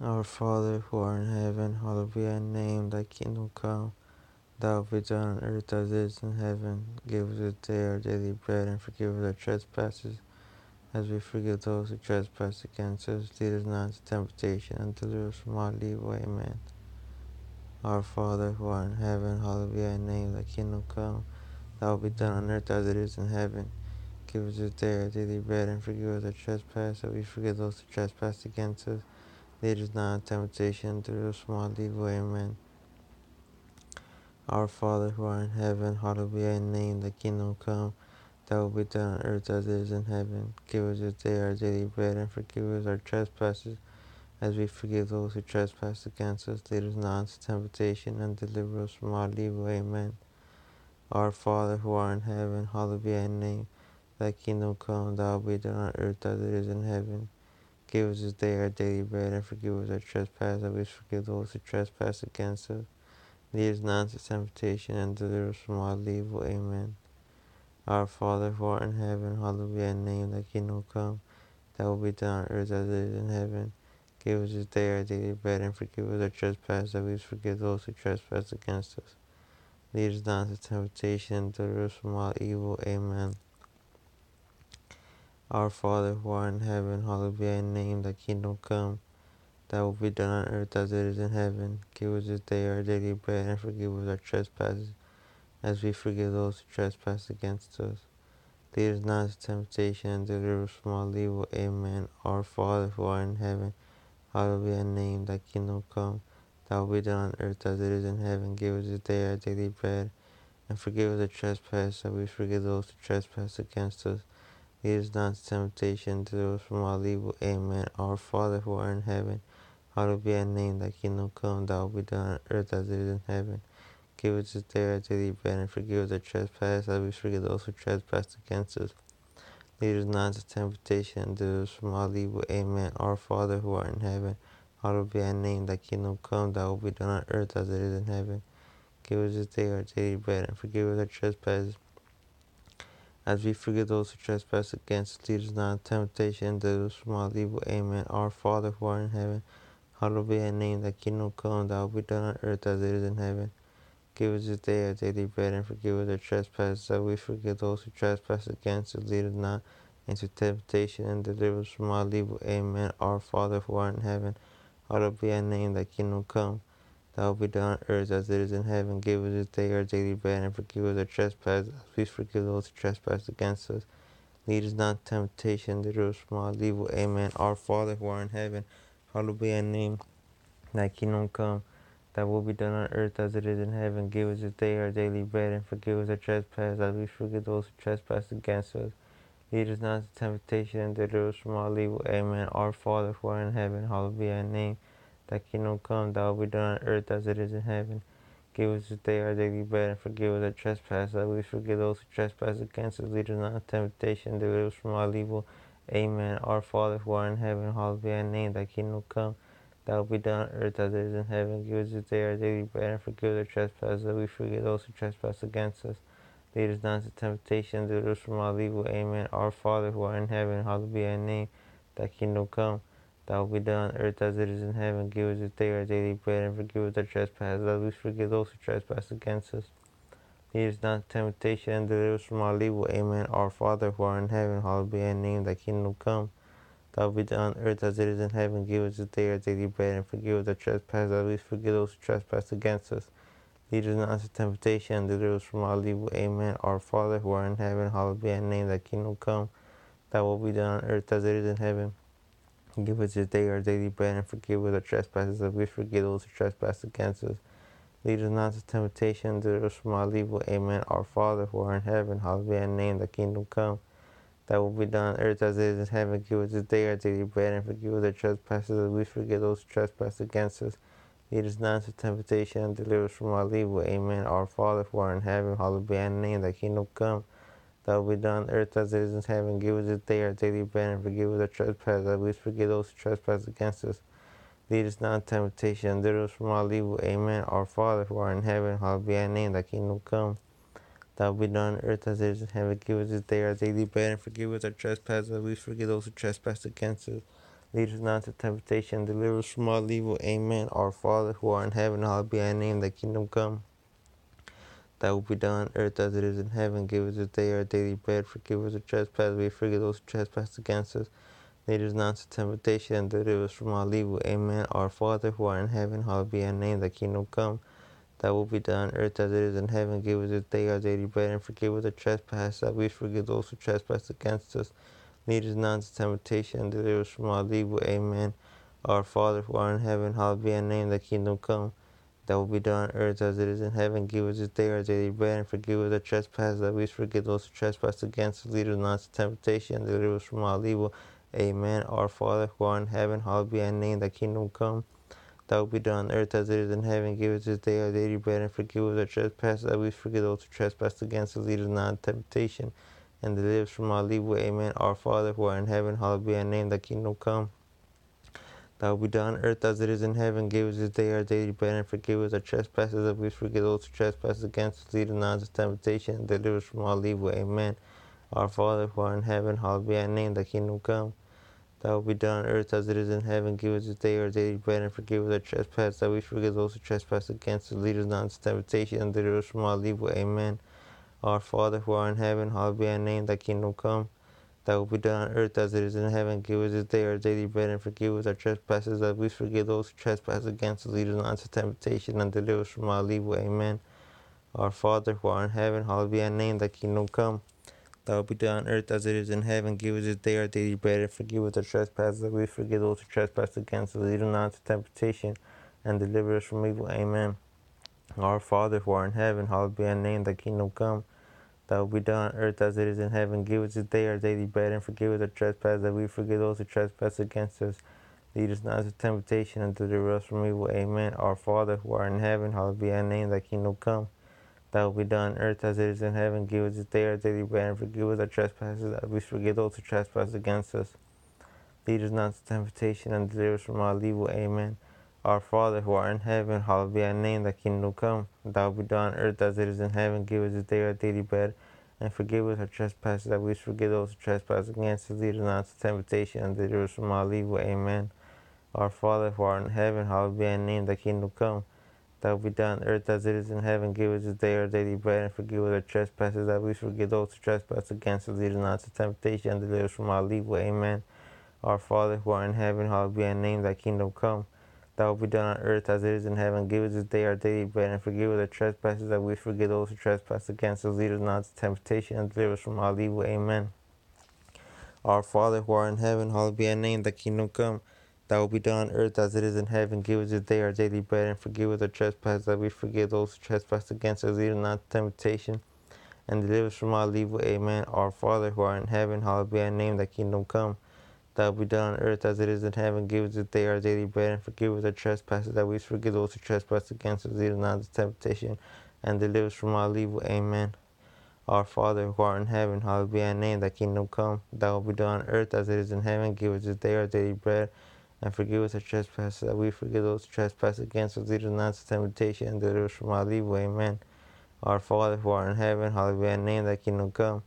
Our Father who art in heaven, hallowed be thy name, thy kingdom come, thy will be done on earth as it is in heaven. Give us this day our daily bread and forgive us our trespasses, as we forgive those who trespass against us. Lead us not into temptation and deliver us from all evil. Amen. Our Father who art in heaven, hallowed be thy name, thy kingdom come, thy will be done on earth as it is in heaven. Give us this day our daily bread and forgive us our trespasses, as we forgive those who trespass against us Lead us not temptation, deliver us from all evil. Amen. Our Father who art in heaven, hallowed be thy name, thy kingdom come, thy will be done on earth as it is in heaven. Give us this day our daily bread, and forgive us our trespasses, as we forgive those who trespass against us. Lead us not into temptation, and deliver us from all evil. Amen. Our Father who art in heaven, hallowed be thy name, thy kingdom come, thy will be done on earth as it is in heaven. Give us this day our daily bread, and forgive us our trespasses, as we forgive those who trespass against us. Lead us not into temptation, and deliver us from all evil. Amen. Our Father who art in heaven, hallowed be thy name, thy kingdom come, thy will be done on earth as it is in heaven. Give us this day our daily bread, and forgive us our trespasses, as we forgive those who trespass against us. Lead us not into temptation, and deliver us from all evil. Amen. Our Father who art in heaven, hallowed be thy name, thy kingdom come, thy will be done on earth as it is in heaven. Give us this day our daily bread, and forgive us our trespasses, as we forgive those who trespass against us. Lead us not into temptation, and deliver us from all evil. Amen. Our Father who art in heaven, hallowed be thy name, thy kingdom come, thy will be done on earth as it is in heaven. Give us this day our daily bread, and forgive us our trespasses, as we forgive those who trespass against us Us not temptation, deliver us from all evil. Amen. Our Father who art in heaven, hallowed be thy name, thy kingdom come, thy will be done on earth as it is in heaven. Give us this day our daily bread, and forgive us our trespasses, as we forgive those who trespass against us. Lead us not into temptation, us from all evil. Amen. Our Father who art in heaven, hallowed be thy name, thy kingdom come, thy will be done on earth as it is in heaven. Give us this day our daily bread, and forgive us our trespasses, as we forgive those who trespass against us, lead us not into temptation, and deliver us from all evil. Amen. Our Father who art in heaven, hallowed be thy name, thy kingdom come, thy will be done on earth as it is in heaven. Give us this day our daily bread, and forgive us our trespasses, as we forgive those who trespass against us. Lead us not into temptation, and deliver us from all evil. Amen. Our Father who art in heaven, hallowed be thy name, thy kingdom come, Will be done on earth as it is in heaven. Give us this day our daily bread, and forgive us our trespasses, as we forgive those who trespass against us. Lead us not into temptation, deliver us from all evil. Amen. Our Father who art in heaven, hallowed be thy name. Thy kingdom come, thy will be done on earth as it is in heaven. Give us this day our daily bread, and forgive us our trespasses, as we forgive those who trespass against us. Lead us not into temptation, and deliver us from all evil. Amen. Our Father who art in heaven, hallowed be thy name. Thy kingdom come, thy will be done on earth as it is in heaven. Give us this day our daily bread, and forgive us our trespasses, as we forgive those who trespass against us. Lead us not into temptation, deliver us from all evil. Amen. Our Father who art in heaven, hallowed be thy name. Thy kingdom come, thy will be done on earth as it is in heaven. Give us this day our daily bread, and forgive us our trespasses, as we forgive those who trespass against us. Lead us not into temptation, deliver us from all evil. Amen. Our Father who art in heaven, hallowed be thy name. Thy kingdom come Thy will be done on earth as it is in heaven. Give us this day our daily bread, and forgive us our trespasses, as we forgive those who trespass against us. Lead us not temptation, and deliver us from all evil. Amen. Our Father who art in heaven, hallowed be thy name. Thy kingdom come. Thy will be done on earth as it is in heaven. Give us this day our daily bread, and forgive us our trespasses, as we forgive those who trespass against us. Lead us not into temptation, and deliver us from all evil. Amen. Our Father who art in heaven, hallowed be thy name. Thy kingdom come. Thy will be done on earth as it is in heaven. Give us this day our daily bread, and forgive us our trespasses, as we forgive those who trespass against us. Lead us not into temptation, deliver us from all evil. Amen. Our Father who art in heaven, hallowed be thy name. Thy kingdom come. Thy will be done on earth as it is in heaven. Give us this day our daily bread, and forgive us our trespasses, as we forgive those who trespass against us. Lead us not into temptation, and deliver us from all evil. Amen. Our Father who art in heaven, hallowed be thy name. Thy kingdom come. Will be done on earth as it is in heaven. Give us this day our daily bread, and forgive us our trespasses, as we forgive those who trespass against us. Lead us not into temptation, and deliver us from all evil. Amen. Our Father who art in heaven, hallowed be thy name. Thy kingdom come. Will be done on earth as it is in heaven. Give us this day our daily bread, and forgive us our trespasses, as we forgive those who trespass against us. Lead us not into temptation, and deliver us from all evil. Amen. Our Father who art in heaven, hallowed be thy name, thy kingdom come. Thy will be done on earth as it is in heaven. Give us this day our daily bread. Forgive us our trespasses. We forgive those who trespass against us. Lead us not into temptation and deliver us from all evil. Amen. Our Father who art in heaven, hallowed be thy name, thy kingdom come. That will be done on earth as it is in heaven. Give us this day our daily bread and forgive us our trespasses That we forgive those who trespass against us. Lead us not into temptation and deliver us from all evil. Amen. Our Father who art in heaven, hallowed be thy name, thy kingdom come. Thy will be done on earth as it is in heaven. Give us this day our daily bread and forgive us our trespasses as we forgive those who trespass against us. Lead us not into temptation and deliver us from all evil. Amen. Our Father who art in heaven, hallowed be thy name, thy kingdom come. That will be done on earth as it is in heaven. Give us this day our daily bread and forgive us our trespasses as we forgive those who trespass against us. Lead us not into temptation and deliver us from all evil. Amen. Our Father who art in heaven, hallowed be thy name, thy kingdom come. Thy will be done on earth as it is in heaven. Give us this day our daily bread and forgive us our trespasses as we forgive those who trespass against us. Lead us not into temptation and deliver us from all evil. Amen. Our Father who art in heaven, hallowed be thy name, thy kingdom come. Thy will be done on earth as it is in heaven. Give us this day our daily bread and forgive us our trespasses as we forgive those who trespass against us. Lead us not into temptation and deliver us from all evil. Amen. Our Father who art in heaven, hallowed be thy name, thy kingdom come. Thy will be done on earth as it is in heaven. Give us this day our daily bread and forgive us our trespasses as we forgive those who trespass against us. Lead us not into temptation and deliver us from all evil. Amen. Our Father who art in heaven, hallowed be thy name, thy kingdom come. That will be done on earth as it is in heaven. Give us this day our daily bread and forgive us our trespasses as we forgive those who trespass against us. Lead us not into temptation and deliver us from evil. Amen. Our Father who art in heaven, hallowed be thy name, thy kingdom come. Thy will be done on earth as it is in heaven. Give us this day our daily bread and forgive us our trespasses that we forgive those who trespass against us. Lead us not into temptation and deliver us from evil. Amen. Our Father who art in heaven, hallowed be thy name, thy kingdom come. That will be done on earth as it is in heaven. Give us this day our daily bread and forgive us our trespasses that we forgive those who trespass against us. Lead us not into temptation and deliver us from all evil. Amen. Our Father who art in heaven, hallowed be thy name, thy kingdom come. Thy will be done on earth as it is in heaven. Give us this day our daily bread and forgive us our trespasses as we forgive those who trespass against us. Lead us not into temptation and deliver us from all evil. Amen. Our Father who art in heaven, hallowed be thy name, thy kingdom come. Thy will be done on earth as it is in heaven. Give us this day our daily bread and forgive us our trespasses as we forgive those who trespass against us. Lead us not into temptation and deliver us from all evil. Amen. Our Father who art in heaven, hallowed be thy name, thy kingdom come. Thy will be done on earth as it is in heaven. Give us this day our daily bread and forgive us our trespasses that we forgive those who trespass against us. Lead us not into temptation and deliver us from all evil. Amen. Our Father who art in heaven, hallowed be thy name, thy kingdom come. That will be done on earth as it is in heaven. Give us this day our daily bread and forgive us our trespasses that we forgive those who trespass against us. Lead us not into temptation and deliver us from all evil. Amen. Our Father who art in heaven, hallowed be thy name, thy kingdom come. Will be done on earth as it is in heaven. Give us this day our daily bread and forgive us our trespasses that we forgive those who trespass against us. Lead us not into temptation and deliver us from all evil. Amen. Our Father who art in heaven, hallowed be thy name, thy kingdom come. Thy will be done on earth as it is in heaven. Give us this day our daily bread and forgive us our trespasses that we forgive those who trespass against us. Lead us not into temptation and deliver us from all evil. Amen. Our Father who art in heaven, hallowed be thy name, thy kingdom come.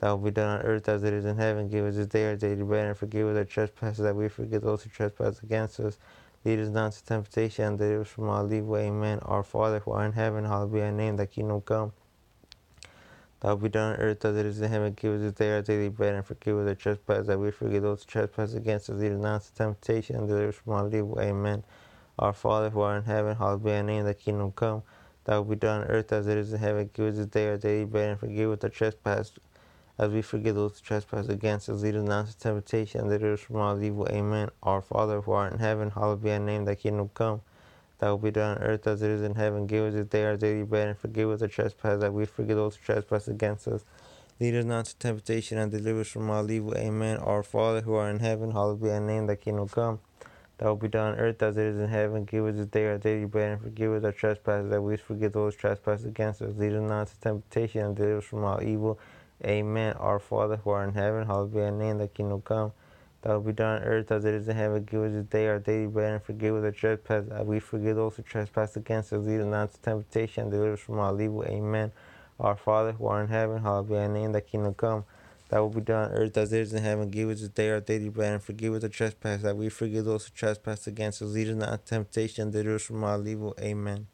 Thy will be done on earth as it is in heaven. Give us this day our daily bread and forgive us our trespasses that we forgive those who trespass against us. Lead us not into temptation and deliver us from all evil. Amen. Our Father who art in heaven, hallowed be thy name, thy kingdom come. Will be done on earth as it is in heaven. Give us this day our daily bread and forgive us our trespasses that we forgive those who trespass against us. Lead us not into temptation and deliver us from all evil. Amen. Our Father who art in heaven, hallowed be thy name, thy kingdom come. Will be done on earth as it is in heaven. Give us this day our daily bread and forgive us our trespasses as we forgive those who trespass against us. Lead us not into temptation and deliver us from all evil. Amen. Our Father who art in heaven, hallowed be thy name, thy kingdom come. Thy will be done on earth as it is in heaven. Give us this day our daily bread and forgive us our trespasses as we forgive those who trespass against us. Lead us not into temptation and deliver us from all evil. Amen. Our Father who art in heaven, hallowed be thy name, thy kingdom come. Thy will be done on earth as it is in heaven. Give us this day our daily bread and forgive us our trespasses as we forgive those who trespass against us. Lead us not into temptation and deliver us from all evil. Amen. Our Father who art in heaven, hallowed be thy name, thy kingdom come. Thy will be done on earth as it is in heaven. Give us this day our daily bread and forgive us our trespasses as we forgive those who trespass against us. Lead us not into temptation and deliver us from all evil. Amen. Our Father who art in heaven, hallowed be thy name, thy kingdom come. that will be done on earth as it is in heaven. Give us this day our daily bread, and forgive us the trespass that we forgive those who trespass against us. Lead us not into temptation, deliver us from all evil. Amen.